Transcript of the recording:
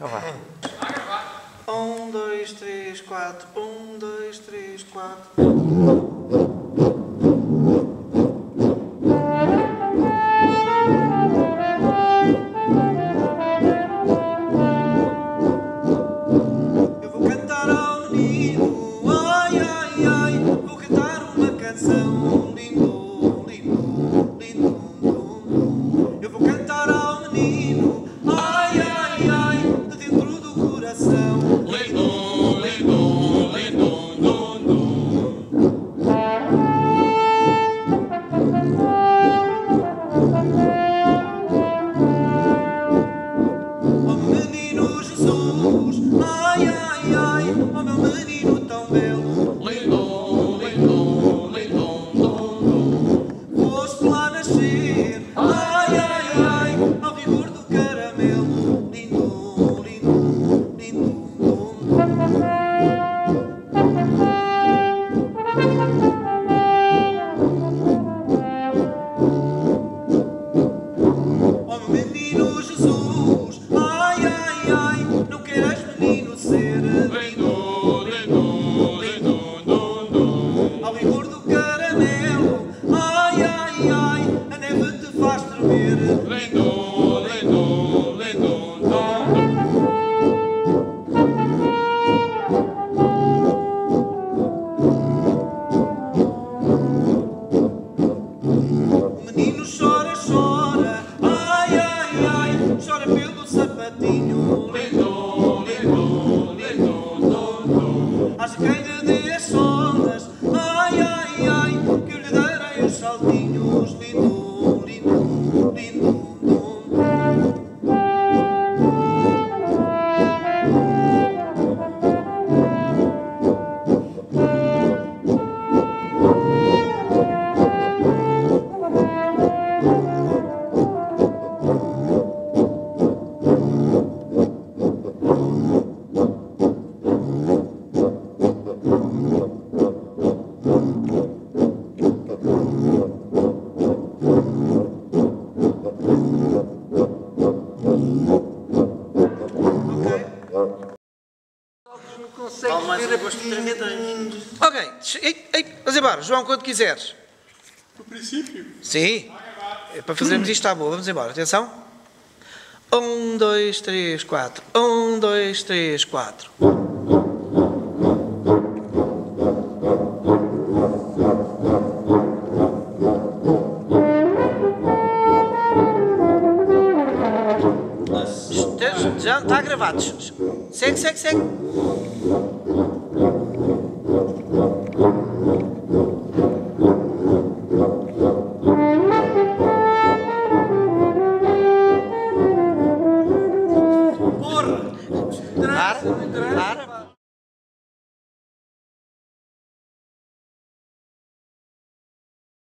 Então vá. Um, dois, três, quatro. Um, dois, três, quatro. Ai, lindo. Acho que lhe dê as solas, ai, ai, ai, que eu lhe darei os saltinhos. Lindo, lindo, lindo, lindo. Vale mais um gosto de tremedões. Ok, ei, ei, vamos embora, João, quando quiseres. No princípio. Sim, é para fazermos isto à boa, vamos embora, atenção. Um, dois, três, quatro. Um, dois, três, quatro. Já está gravado. Segue, segue, segue. Porra! Para, para.